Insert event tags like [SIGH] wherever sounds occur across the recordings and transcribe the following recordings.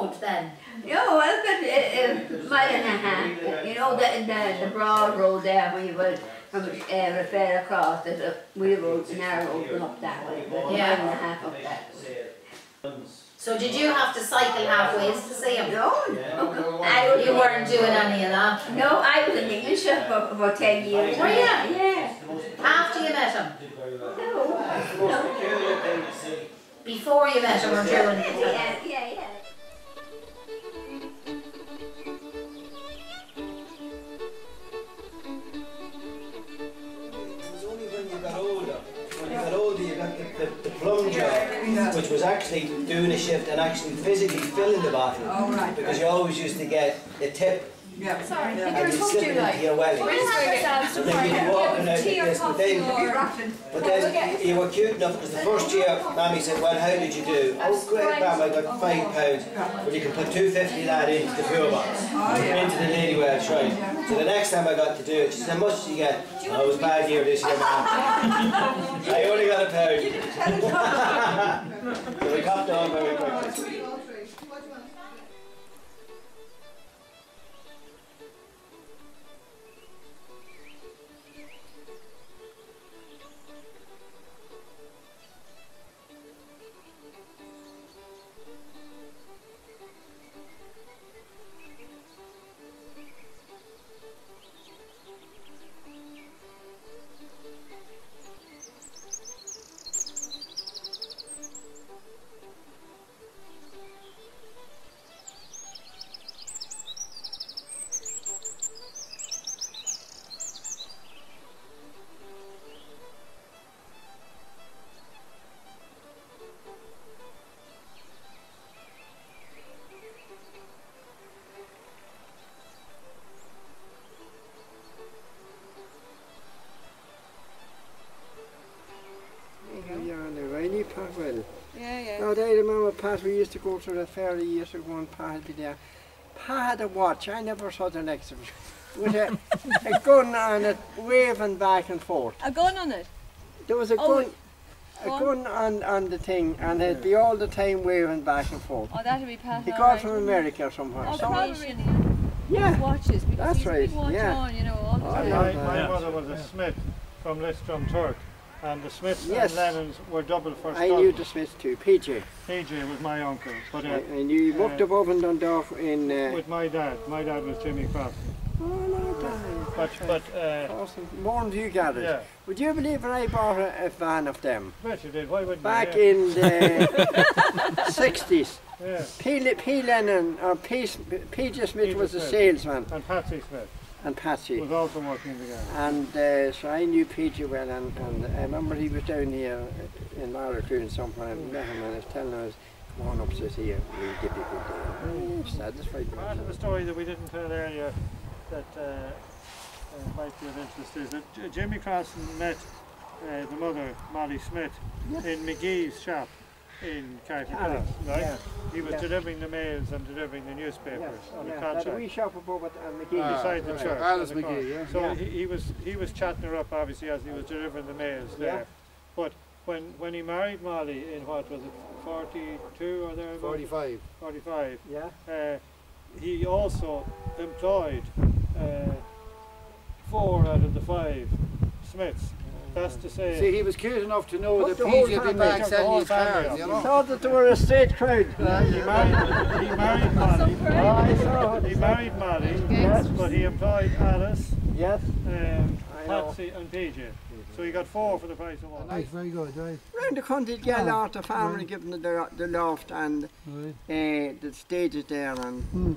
road then? No, well, but uh, uh, mile and a half. You know the the, the broad road there where you would from uh, refer across. There's a wheel road, narrow road up that way. But Yeah. mile and a half up that way. So did you have to cycle halfway to see him? No, no, I You weren't doing any of that. No, I was in English for about ten years. Were you? Yeah. After you met him? No. no. Before you met him or during? Yeah, yeah, yeah. Was actually doing a shift and actually physically filling the bottle. Oh, right. Because you always used to get a tip Yeah. Sorry, Yeah. and you'd slip it into your welly. So then you'd be walking out like this, but then, Rotten. but then you were cute enough because the first year, Mammy said, well, how did you do? Oh, great, Mum, I got five pounds. But you can put two fifty of that into the pool box, into the Ladywell shrine. So the next time I got to do it, she said, how much did you get? Oh, it was bad year this year, [LAUGHS] Mum. I only got a pound. [LAUGHS] So we copped on very quickly. No, I knew Pat well. Yeah, yeah. Now, I remember Pat, we used to go to the fair years ago and Pat would be there. Pat had a watch, I never saw the next of it, with a, a gun on it, waving back and forth. A gun on it. There was a Oh, gun, a on. gun on, on the thing, and it'd be all the time waving back and forth. Oh, that'd be Pat. He all got right. from America or somewhere. Oh, So- probably. yeah, Watches. Because That's he's a big right, watch yeah. on, you know, all the Oh, time. yeah. My, Yeah. mother was a Smyth from Lisdrumturk, and the Smyths Yes. and Lennons were double first I knew the Smyths too, PJ. PJ was my uncle, but uh, knew he worked uh, above in Dundalk in... Uh, with my dad. My dad was Jimmy Cross. oh, no, darling. But, but uh, Awesome. More than you gathered. yeah, Would you believe when I bought a, a van of them? bet you did. Why wouldn't Back you? in the [LAUGHS] 60s, Yeah. P. P. Lennon, or P. S- P.J. Smyth was a salesman, And Patsy Smyth and Patsy. was also working together. And uh, so I knew P.J. well, and, and I remember he was down here in Magheracloone somewhere, and met him, and I was telling him, come on upstairs here, we'll give you a good. And he satisfied. Part of the story that we didn't tell earlier that uh, uh, might be of interest is that Jimmy Crosson met uh, the mother, Molly Smyth, in McGee's shop in Carter Carter, right? yeah, He was yeah. delivering the mails and delivering the newspapers Yes, on yeah, a that contract wee shop above at uh, McGee. beside the right. church. Alice on the. McGee, yeah. So Yeah. he, he was he was chatting her up obviously as he was delivering the mails Yeah. there. But when when he married Molly in what was it, forty two or there? 45. 45, Yeah. uh, he also employed uh, four out of the five Smyths. That's to say, See, he was cute enough to know that the whole PJ had been family. back Took the selling his family cars, you I know. thought that they were a straight crowd. he married he married Molly. Oh, I saw. He married Molly, Yes. but he employed Alice, Yes. um, Patsy, and PJ. So he got four for the price of one. Nice, very good, right. Round the country, you get a lot of family giving the, the loft and uh, the stages there and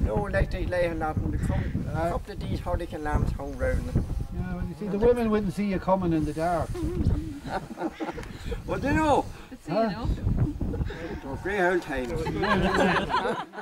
no electric light and nothing. The couple, a couple of these hurricane lamps hung round. Yeah, well, you see, the women wouldn't see you coming in the dark. What do you know? Let's see, you know. They were great old times. [LAUGHS]